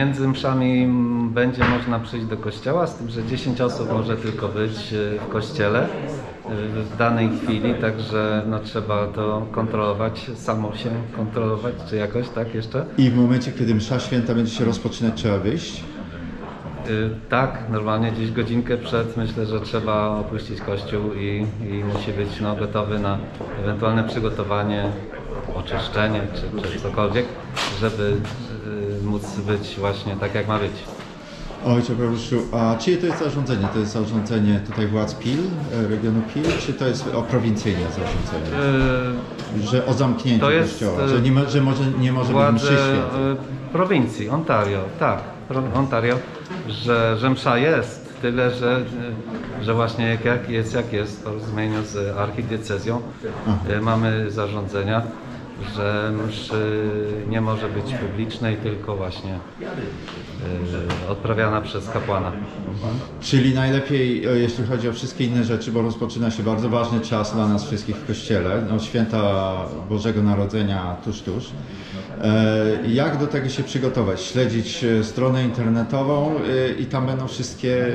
Między mszami będzie można przyjść do kościoła, z tym, że 10 osób może tylko być e, w kościele e, w danej chwili, także no, trzeba to kontrolować, samo się kontrolować, czy jakoś tak jeszcze. I w momencie, kiedy msza święta będzie się rozpoczynać, trzeba wyjść? Y, Tak, normalnie gdzieś godzinkę przed myślę, że trzeba opuścić kościół i, i musi być no, gotowy na ewentualne przygotowanie, oczyszczenie czy, czy cokolwiek, żeby y, móc być właśnie tak jak ma być. Ojcze proboszczu, a czyje to jest zarządzenie? To jest zarządzenie tutaj władz PIL, e, regionu PIL, czy to jest o prowincyjne zarządzenie? Y, Że o zamknięciu To jest, kościoła, e, że nie, ma, że może, nie może być Władze mszy świętej. y, prowincji, Ontario, tak, Ontario, że, że msza jest, tyle, że, y, że właśnie jak, jak jest, jak jest w porozumieniu z archidiecezją, y, mamy zarządzenia, że mszy nie może być publicznej, tylko właśnie y, odprawiana przez kapłana. Czyli najlepiej, e, jeśli chodzi o wszystkie inne rzeczy, bo rozpoczyna się bardzo ważny czas dla nas wszystkich w Kościele, no, święta Bożego Narodzenia tuż, tuż. E, Jak do tego się przygotować? Śledzić e, stronę internetową e, i tam będą wszystkie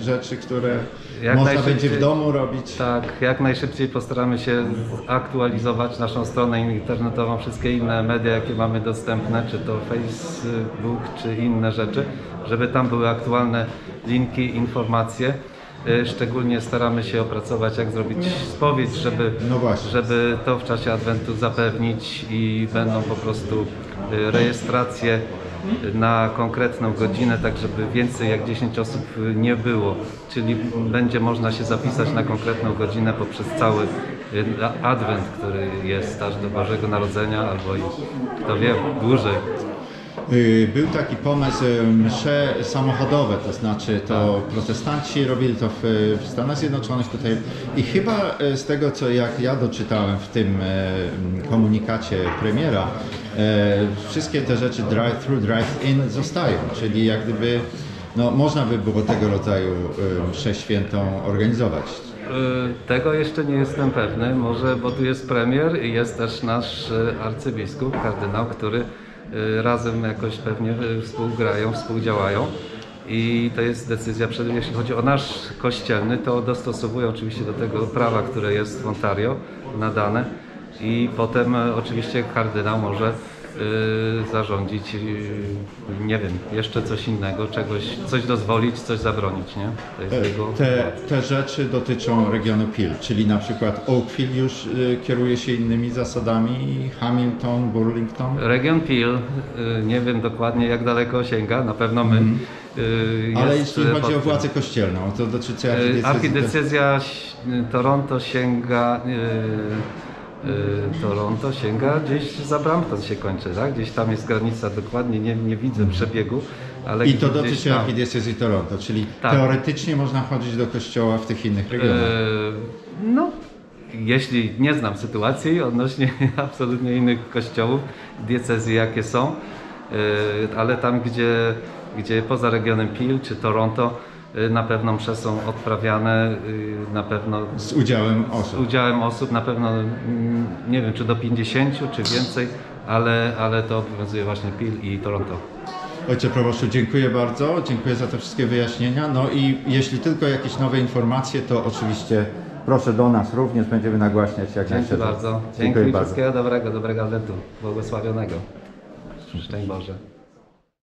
rzeczy, które Jak można najszybciej- będzie w domu robić. Tak, jak najszybciej postaramy się aktualizować naszą stronę internetową, wszystkie inne media, jakie mamy dostępne, czy to Facebook, czy inne rzeczy, żeby tam były aktualne linki, informacje. Y, Szczególnie staramy się opracować, jak zrobić spowiedź, żeby, No żeby to w czasie Adwentu zapewnić i będą po prostu y, rejestracje na konkretną godzinę, tak żeby więcej jak 10 osób y, nie było. Czyli będzie można się zapisać na konkretną godzinę poprzez cały y, Adwent, który jest aż do Bożego Narodzenia, albo i kto wie, dłużej. Y, Był taki pomysł y, msze samochodowe, to znaczy to protestanci robili to w, Stanach Zjednoczonych tutaj i chyba y, z tego co jak ja doczytałem w tym y, komunikacie premiera, y, wszystkie te rzeczy drive-thru, drive-in zostają, czyli jak gdyby no, można by było tego rodzaju y, mszę świętą organizować. Y, Tego jeszcze nie jestem pewny, może, bo tu jest premier i jest też nasz y, arcybiskup, kardynał, który y, razem jakoś pewnie współgrają, współdziałają. I to jest decyzja, przede jeśli chodzi o nasz kościelny, to dostosowują oczywiście do tego prawa, które jest w Ontario nadane. I potem oczywiście kardynał może zarządzić, y, nie wiem, jeszcze coś innego, czegoś, coś dozwolić, coś zabronić, nie? Jest E, jego Te, te rzeczy dotyczą regionu Peel, czyli na przykład Oakville już y, kieruje się innymi zasadami, Hamilton, Burlington. Region Peel, y, nie wiem dokładnie jak daleko sięga, na pewno my. y, Mhm. Ale jest, jeśli y, chodzi o pod- władzę kościelną, to dotyczy y, archidiecezji. Archidiecezja y, Toronto sięga. Y, y, Toronto sięga gdzieś za Brampton się kończy, tak? Gdzieś tam jest granica dokładnie, nie, nie widzę przebiegu, ale Mhm. I to dotyczy tam. archidiecezji Toronto, czyli Tak. teoretycznie można chodzić do kościoła w tych innych regionach. E, No, jeśli nie znam sytuacji odnośnie absolutnie innych kościołów, diecezji jakie są, e, ale tam gdzie, gdzie poza regionem Peel czy Toronto na pewno msze są odprawiane, e, na pewno Z udziałem z osób. udziałem osób, na pewno mm, nie wiem czy do 50 czy więcej, ale, ale to obowiązuje właśnie Peel i Toronto. Ojcze proboszczu, dziękuję bardzo, dziękuję za te wszystkie wyjaśnienia. No i jeśli tylko jakieś nowe informacje, to oczywiście proszę do nas również, będziemy nagłaśniać jak Dzięki najszerzej. bardzo. Dziękuję Dzięki bardzo. wszystkiego dobrego, dobrego adwentu, błogosławionego. Szczęść Boże.